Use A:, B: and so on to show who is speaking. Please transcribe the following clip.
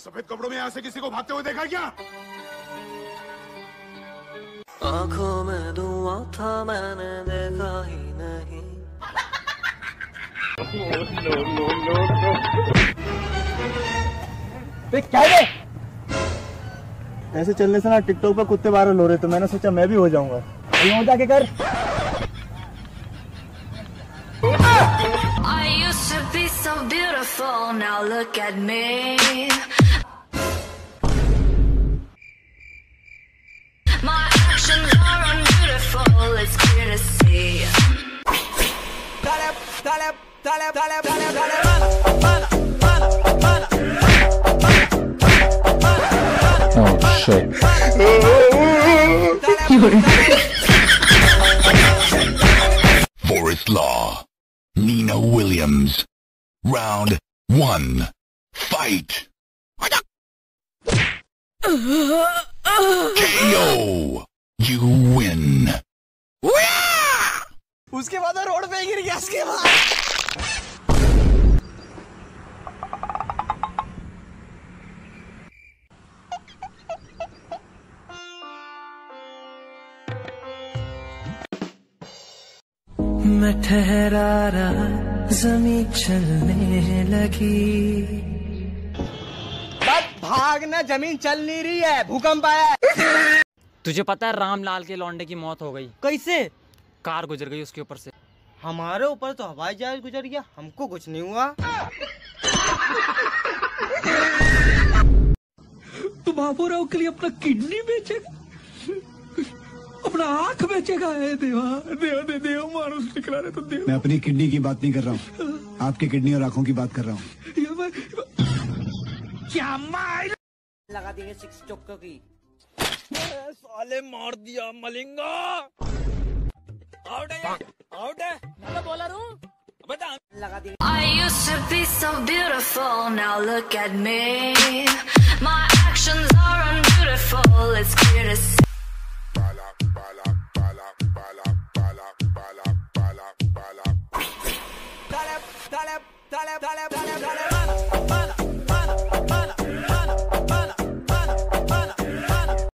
A: सफ़ेद कपड़ों में यहाँ से किसी को भागते हुए देखा क्या?
B: आँखों में धुआँ था मैंने देखा ही नहीं।
C: क्या है? ऐसे चलने से ना टिकटॉक पर कुत्ते वायरल हो रहे तो मैंने सोचा मैं भी हो जाऊँगा। हो जाके कर।
D: I used to be so beautiful, now look at me. Oh shit.
E: Forest Law, Nina Williams, round one, fight. KO. You win.
C: उसके बाद वो रोड पे गिर गया उसके बाद।
B: मैं ठहरा रहा जमी चलने लगी।
C: भागना ज़मीन चल नहीं रही है भूकंप आया
F: तुझे पता है रामलाल के लौंडे की मौत हो गई।
C: कैसे?
F: कार गुजर गई उसके ऊपर से।
C: हमारे ऊपर तो हवाई जहाज़ गुजर गया हमको कुछ नहीं हुआ।
G: तो बाबूराव के लिए अपना किडनी बेचेगा अपना आँख बेचेगा। हे देवा देव दे देव मानुस निकला रे तो देव।
H: मैं अपनी किडनी की बात नहीं कर रहा हूँ आपकी किडनी और आँखों की बात कर रहा हूँ।
G: क्या मार
C: लगा देंगे सिक्स चौक की।
F: साले मार दिया मलिंगा। आउट है आउट है मैं बोला रू बता
C: लगा देंगे
D: I used to be so beautiful, now look at me. My actions are unbeautiful, it's clear to see.
C: dale, dale, dale, dale, dale, dale, dale,